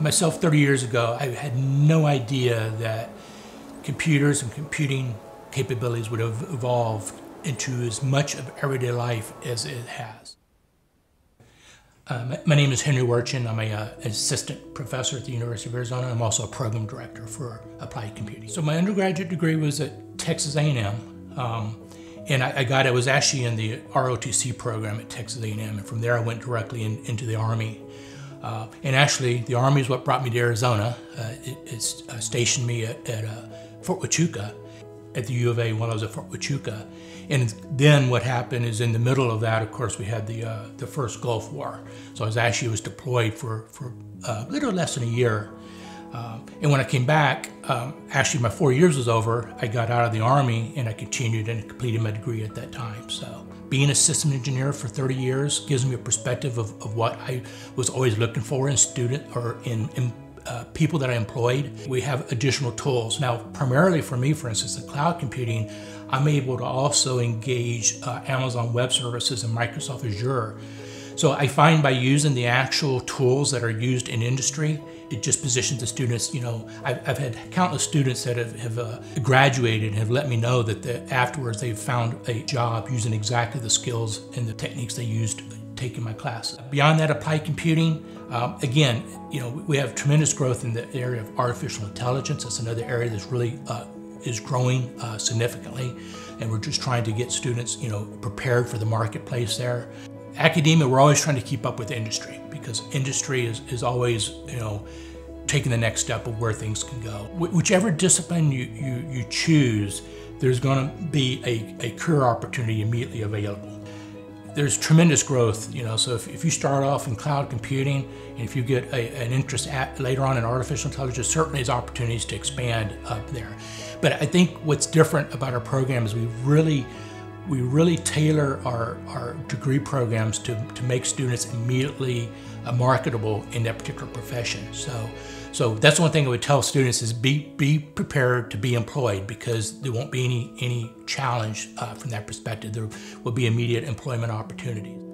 Myself, 30 years ago, I had no idea that computers and computing capabilities would have evolved into as much of everyday life as it has. Uh, my, name is Henry Werchan. I'm an uh, assistant professor at the University of Arizona. I'm also a program director for applied computing. So my undergraduate degree was at Texas A&M. Um, and I, I, got it was actually in the ROTC program at Texas A&M, and from there I went directly in, into the Army. Uh, and actually, the Army is what brought me to Arizona. Uh, it, it uh, stationed me at, at uh, Fort Huachuca at the U of A while I was at Fort Huachuca. And then what happened is in the middle of that, of course, we had the uh, the first Gulf War. So I was actually was deployed for for uh, a little less than a year. And when I came back, um, actually my four years was over. I got out of the Army and I continued and completed my degree at that time. So being a system engineer for 30 years gives me a perspective of, of what I was always looking for in student or in, in uh, people that I employed. We have additional tools. Now, primarily for me, for instance, the cloud computing, I'm able to also engage uh, Amazon Web Services and Microsoft Azure. So I find by using the actual tools that are used in industry, it just positions the students, you know, I've, I've had countless students that have, have uh, graduated and have let me know that the, afterwards they've found a job using exactly the skills and the techniques they used taking my classes. Beyond that, applied computing, um, again, you know, we have tremendous growth in the area of artificial intelligence. That's another area that's really uh, is growing uh, significantly, and we're just trying to get students, you know, prepared for the marketplace there. Academia, we're always trying to keep up with industry because industry is, is always, you know, taking the next step of where things can go. Wh whichever discipline you, you, you choose, there's going to be a, a career opportunity immediately available there's tremendous growth, you know, so if, if you start off in cloud computing and if you get a, an interest at, later on in artificial intelligence, certainly there's opportunities to expand up there. But I think what's different about our program is we really we really tailor our, our degree programs to, to make students immediately uh, marketable in that particular profession. So, so that's one thing I would tell students is be, be prepared to be employed because there won't be any, any challenge uh, from that perspective. There will be immediate employment opportunities.